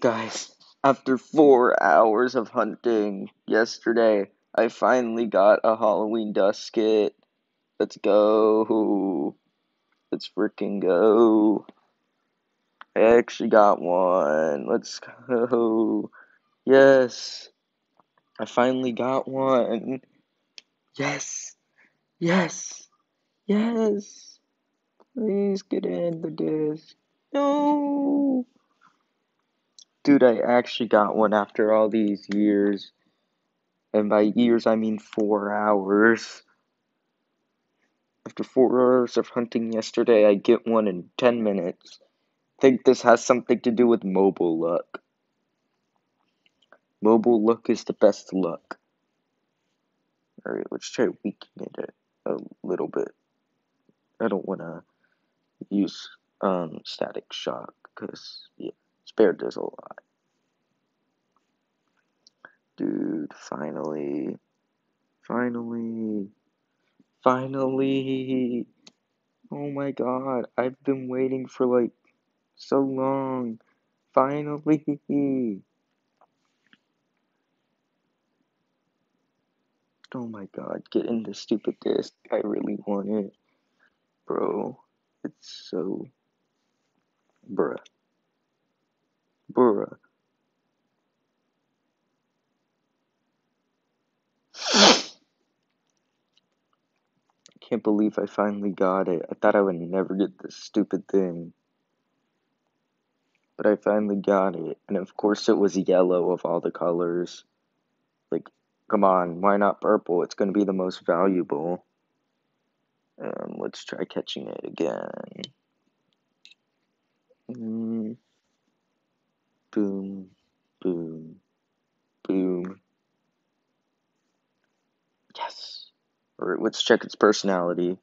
Guys, after four hours of hunting yesterday, I finally got a Halloween Duskit. Let's go. Let's freaking go. I actually got one. Let's go. Yes. I finally got one. Yes. Yes. Yes. Please get in the disc. No. Dude, I actually got one after all these years. And by years, I mean four hours. After four hours of hunting yesterday, I get one in 10 minutes. Think this has something to do with mobile luck. Mobile luck is the best luck. Alright, let's try weakening it a little bit. I don't want to use um, static shock because, yeah, spare does a lot. Dude, finally. Finally. Finally. Oh my god, I've been waiting for like so long. Finally. Oh my god, get in the stupid disc. I really want it. Bro, it's so. Bruh. Bruh. Can't believe I finally got it. I thought I would never get this stupid thing. But I finally got it. And of course, it was yellow of all the colors. Like, come on, why not purple? It's going to be the most valuable. Um, let's try catching it again. Mm. Boom, boom, boom. Yes. Or let's check its personality.